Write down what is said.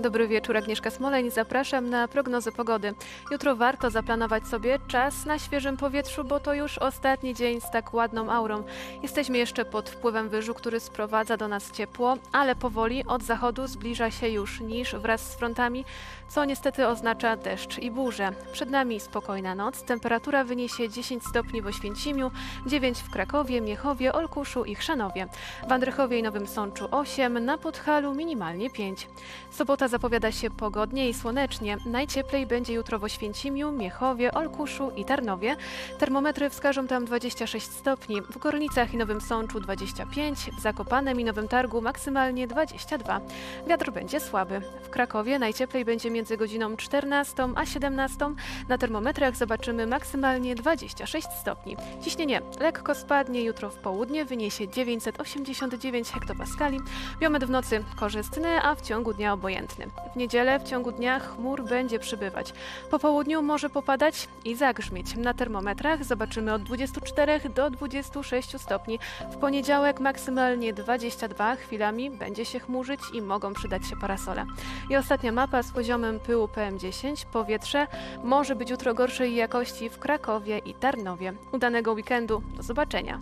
Dobry wieczór, Agnieszka Smoleń. Zapraszam na prognozę pogody. Jutro warto zaplanować sobie czas na świeżym powietrzu, bo to już ostatni dzień z tak ładną aurą. Jesteśmy jeszcze pod wpływem wyżu, który sprowadza do nas ciepło, ale powoli od zachodu zbliża się już niż wraz z frontami, co niestety oznacza deszcz i burze. Przed nami spokojna noc. Temperatura wyniesie 10 stopni w Oświęcimiu, 9 w Krakowie, Miechowie, Olkuszu i Chrzanowie. W Andrychowie i Nowym Sączu 8, na Podhalu minimalnie 5. Sobota zapowiada się pogodnie i słonecznie. Najcieplej będzie jutro w Oświęcimiu, Miechowie, Olkuszu i Tarnowie. Termometry wskażą tam 26 stopni, w Gorlicach i Nowym Sączu 25, w Zakopanem i Nowym Targu maksymalnie 22. Wiatr będzie słaby. W Krakowie najcieplej będzie między godziną 14 a 17. Na termometrach zobaczymy maksymalnie 26 stopni. Ciśnienie lekko spadnie jutro w południe, wyniesie 989 hektopaskali. Biometr w nocy korzystny, a w ciągu dnia obojętny. W niedzielę w ciągu dnia chmur będzie przybywać. Po południu może popadać i zagrzmieć. Na termometrach zobaczymy od 24 do 26 stopni. W poniedziałek maksymalnie 22, chwilami będzie się chmurzyć i mogą przydać się parasole. I ostatnia mapa z poziomem pyłu PM10. Powietrze może być jutro gorszej jakości w Krakowie i Tarnowie. Udanego weekendu. Do zobaczenia.